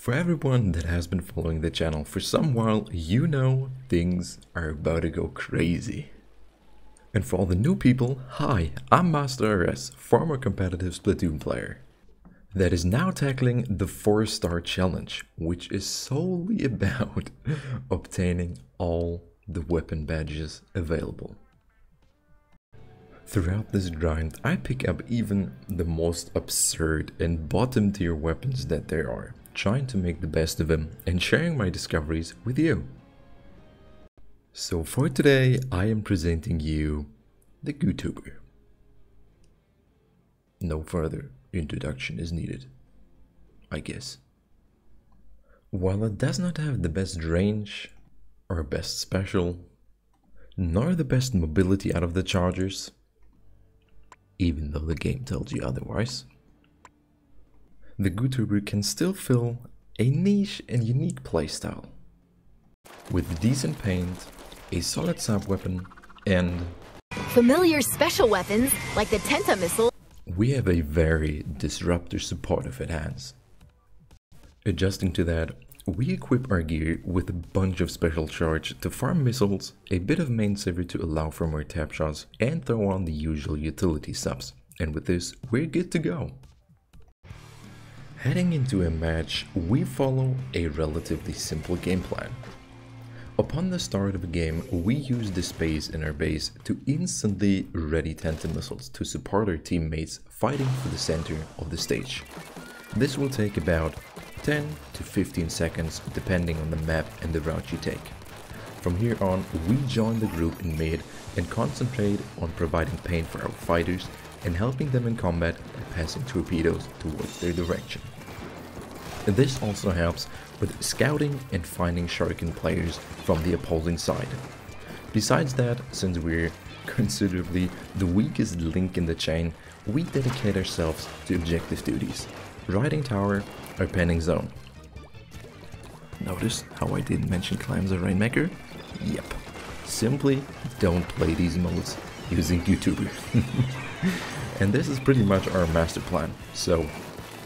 For everyone that has been following the channel for some while, you know things are about to go crazy. And for all the new people, hi, I'm Master RS, former competitive Splatoon player. That is now tackling the 4 star challenge, which is solely about obtaining all the weapon badges available. Throughout this grind, I pick up even the most absurd and bottom tier weapons that there are, trying to make the best of them and sharing my discoveries with you. So for today, I am presenting you the GooTuber. No further introduction is needed, I guess. While it does not have the best range or best special, nor the best mobility out of the chargers, even though the game tells you otherwise. The GooTuber can still fill a niche and unique playstyle. With decent paint, a solid sub weapon, and Familiar special weapons like the Tenta missile. we have a very disruptor supportive at hands. Adjusting to that, we equip our gear with a bunch of special charge to farm missiles, a bit of main saver to allow for more tap shots, and throw on the usual utility subs. And with this, we're good to go. Heading into a match, we follow a relatively simple game plan. Upon the start of a game, we use the space in our base to instantly ready Tenta missiles to support our teammates fighting for the center of the stage. This will take about 10 to 15 seconds depending on the map and the route you take. From here on, we join the group in mid and concentrate on providing pain for our fighters and helping them in combat passing torpedoes towards their direction. This also helps with scouting and finding Sharkin players from the opposing side. Besides that, since we're considerably the weakest link in the chain, we dedicate ourselves to objective duties. Riding tower or penning zone. Notice how I didn't mention clams or Rainmaker? Yep. Simply don't play these modes using GooTuber. and this is pretty much our master plan, so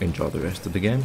enjoy the rest of the game.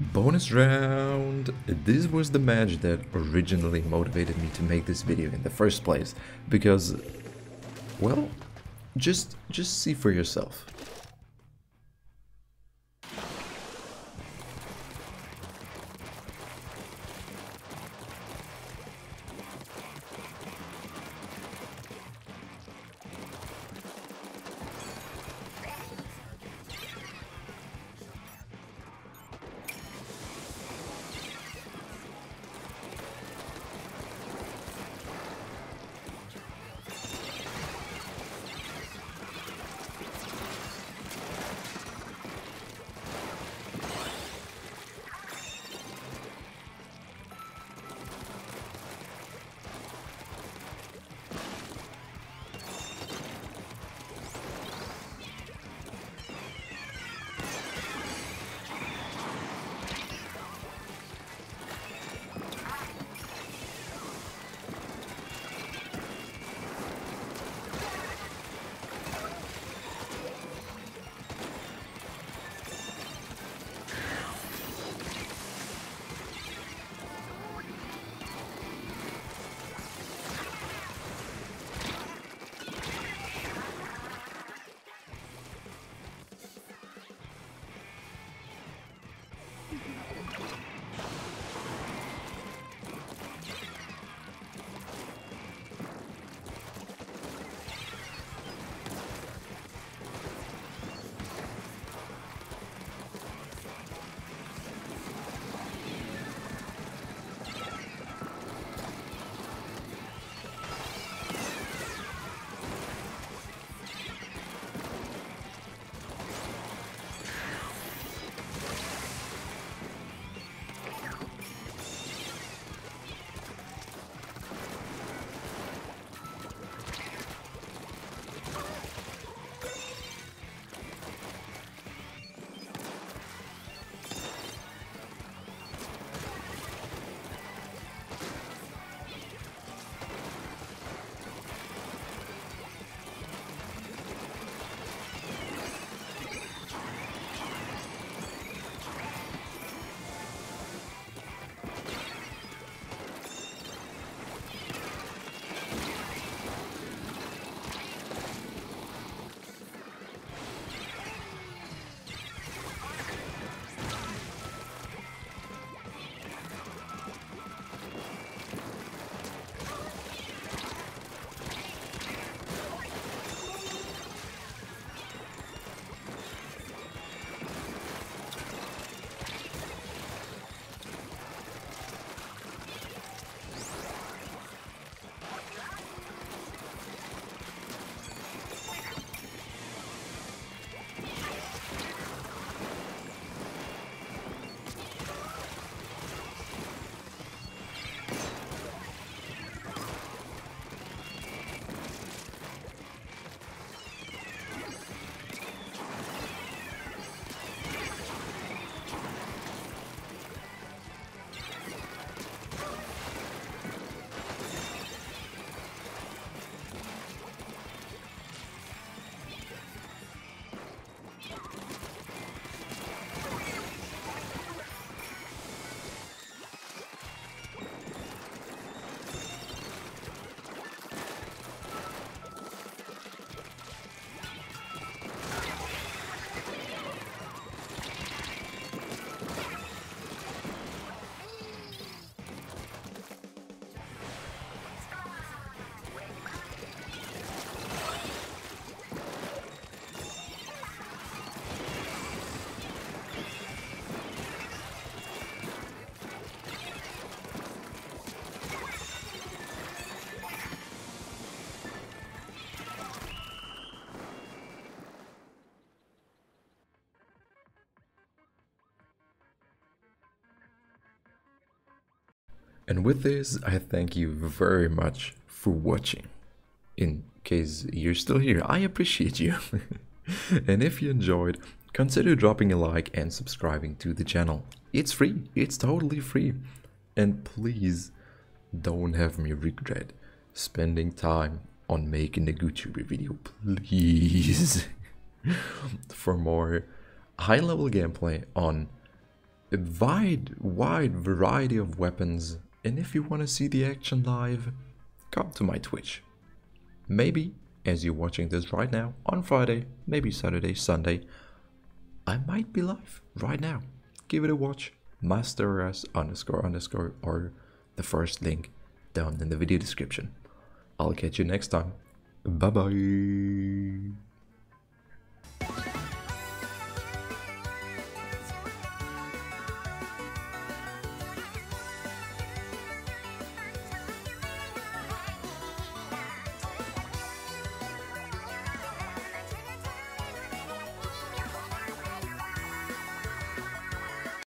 Bonus round! This was the match that originally motivated me to make this video in the first place, because, well, just, just see for yourself. And with this, I thank you very much for watching. In case you're still here, I appreciate you. and if you enjoyed, consider dropping a like and subscribing to the channel. It's free, it's totally free. And please don't have me regret spending time on making a GooTuber video, please. for more high level gameplay on a wide, wide variety of weapons. And if you want to see the action live, come to my Twitch. Maybe, as you're watching this right now, on Friday, maybe Saturday, Sunday, I might be live right now. Give it a watch. MasterRS underscore underscore or the first link down in the video description. I'll catch you next time. Bye bye.